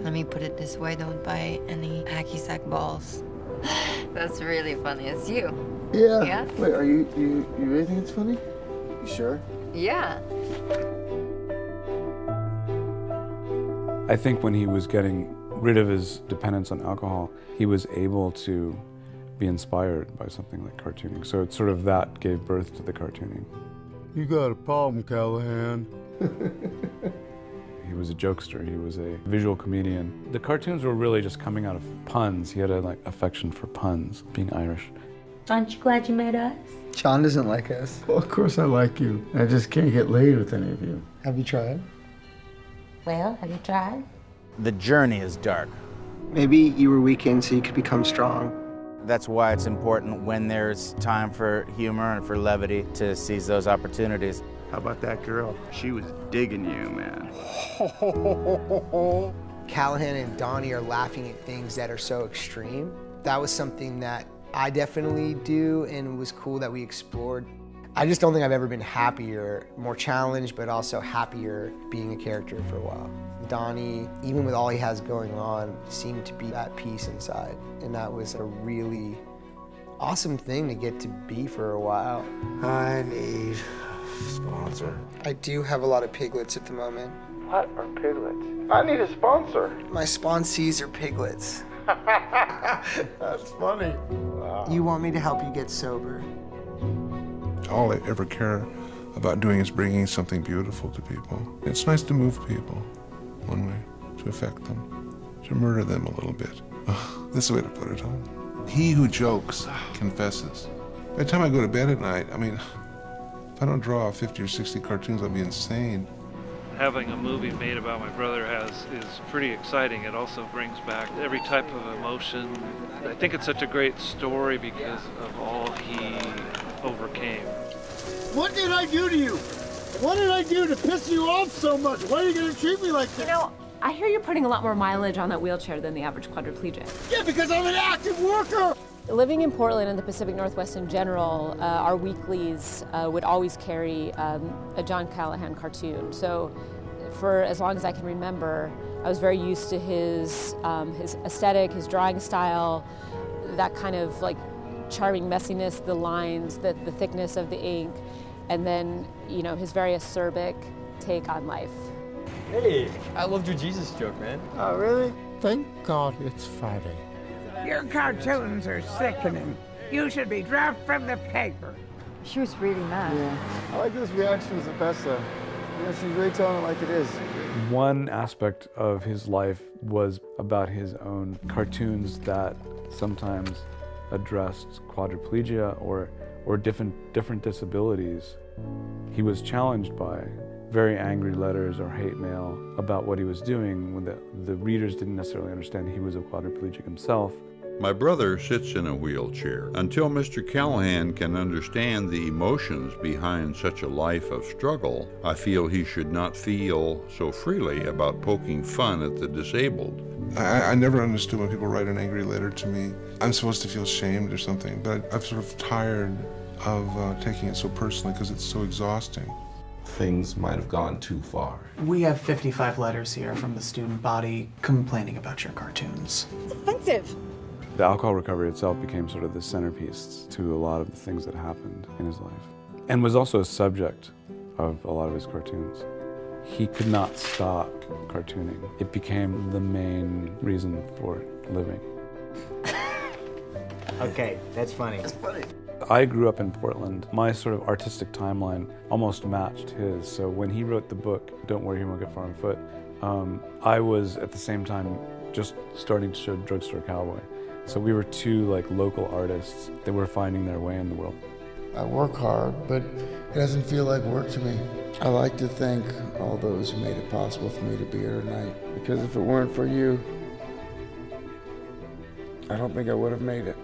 Let me put it this way, don't buy any hacky sack balls. That's really funny. It's you. Yeah. Yeah? Wait, are you you you really think it's funny? You sure? Yeah. I think when he was getting rid of his dependence on alcohol, he was able to be inspired by something like cartooning. So it's sort of that gave birth to the cartooning. You got a problem, Callahan. He was a jokester. He was a visual comedian. The cartoons were really just coming out of puns. He had a like affection for puns, being Irish. Aren't you glad you made us? John doesn't like us. Well, of course I like you. I just can't get laid with any of you. Have you tried? Well, have you tried? The journey is dark. Maybe you were weakened so you could become strong. That's why it's important when there's time for humor and for levity to seize those opportunities. How about that girl? She was digging you, man. Callahan and Donnie are laughing at things that are so extreme. That was something that I definitely do and was cool that we explored. I just don't think I've ever been happier, more challenged, but also happier being a character for a while. Donnie, even with all he has going on, seemed to be at peace inside. And that was a really awesome thing to get to be for a while. I need a sponsor. I do have a lot of piglets at the moment. What are piglets? I need a sponsor. My sponsees are piglets. That's funny. You want me to help you get sober? all I ever care about doing is bringing something beautiful to people. It's nice to move people one way, to affect them, to murder them a little bit. Ugh, this is the way to put it, huh? He who jokes confesses. By the time I go to bed at night, I mean, if I don't draw 50 or 60 cartoons, I'll be insane. Having a movie made about my brother has is pretty exciting. It also brings back every type of emotion. I think it's such a great story because of all he overcame. What did I do to you? What did I do to piss you off so much? Why are you gonna treat me like this? You know, I hear you're putting a lot more mileage on that wheelchair than the average quadriplegic. Yeah, because I'm an active worker. Living in Portland and the Pacific Northwest in general, uh, our weeklies uh, would always carry um, a John Callahan cartoon. So, for as long as I can remember, I was very used to his um, his aesthetic, his drawing style, that kind of like charming messiness, the lines, the, the thickness of the ink, and then you know his very acerbic take on life. Hey, I loved your Jesus joke, man. Oh, really? Thank God it's Friday. Your cartoons are sickening. You should be dropped from the paper. She was really mad. Yeah. I like this reaction as the best though. You know, she's really telling it like it is. One aspect of his life was about his own cartoons that sometimes addressed quadriplegia or, or different, different disabilities. He was challenged by very angry letters or hate mail about what he was doing when the, the readers didn't necessarily understand he was a quadriplegic himself. My brother sits in a wheelchair. Until Mr. Callahan can understand the emotions behind such a life of struggle, I feel he should not feel so freely about poking fun at the disabled. I, I never understood when people write an angry letter to me. I'm supposed to feel shamed or something, but I'm sort of tired of uh, taking it so personally because it's so exhausting. Things might have gone too far. We have 55 letters here from the student body complaining about your cartoons. It's offensive. The alcohol recovery itself became sort of the centerpiece to a lot of the things that happened in his life, and was also a subject of a lot of his cartoons. He could not stop cartooning. It became the main reason for living. Okay, that's funny. That's funny. I grew up in Portland. My sort of artistic timeline almost matched his. So when he wrote the book, Don't Worry, He Won't Get Far on Foot, um, I was at the same time just starting to show Drugstore Cowboy. So we were two like local artists that were finding their way in the world. I work hard, but it doesn't feel like work to me. I like to thank all those who made it possible for me to be here tonight. Because if it weren't for you, I don't think I would have made it.